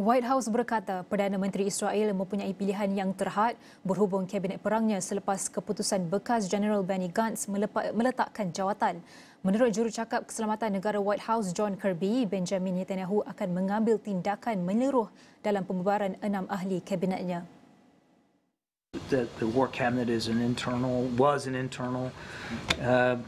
White House berkata Perdana Menteri Israel mempunyai pilihan yang terhad berhubung kabinet perangnya selepas keputusan bekas General Benny Gantz meletakkan jawatan. Menurut jurucakap keselamatan negara White House John Kirby, Benjamin Netanyahu akan mengambil tindakan menyeluruh dalam pembubaran enam ahli kabinetnya. The, the war cabinet is an internal, was an internal uh,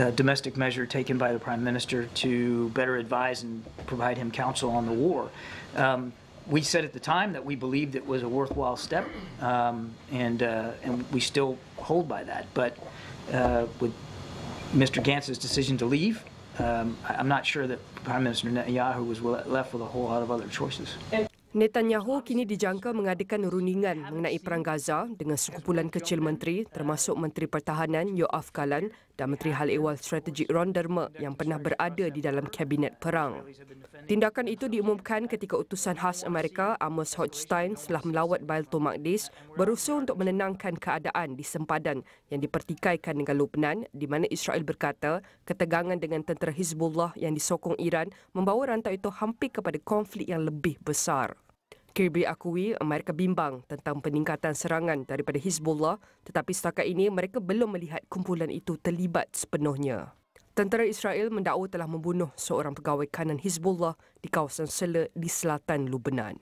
uh, domestic measure taken by the Prime Minister to better advise and provide him counsel on the war. Um, we said at the time that we believed it was a worthwhile step, um, and, uh, and we still hold by that. But uh, with Mr. Gantz's decision to leave, um, I'm not sure that Prime Minister Netanyahu was left with a whole lot of other choices. Netanyahu kini dijangka mengadakan rundingan mengenai perang Gaza dengan sekumpulan kecil menteri termasuk Menteri Pertahanan Yoav Galan dan Menteri Hal Ehwal Strategik Ron Dermer yang pernah berada di dalam kabinet perang. Tindakan itu diumumkan ketika utusan khas Amerika Amos Hochstein setelah melawat Bailto Maqdis berusaha untuk menenangkan keadaan di sempadan yang dipertikaikan dengan Lubnan di mana Israel berkata ketegangan dengan tentera Hizbullah yang disokong Iran membawa rantau itu hampir kepada konflik yang lebih besar. Kirby akui Amerika bimbang tentang peningkatan serangan daripada Hizbullah tetapi setakat ini mereka belum melihat kumpulan itu terlibat sepenuhnya. Tentera Israel mendakwa telah membunuh seorang pegawai kanan Hizbullah di kawasan Sela di selatan Lubnan.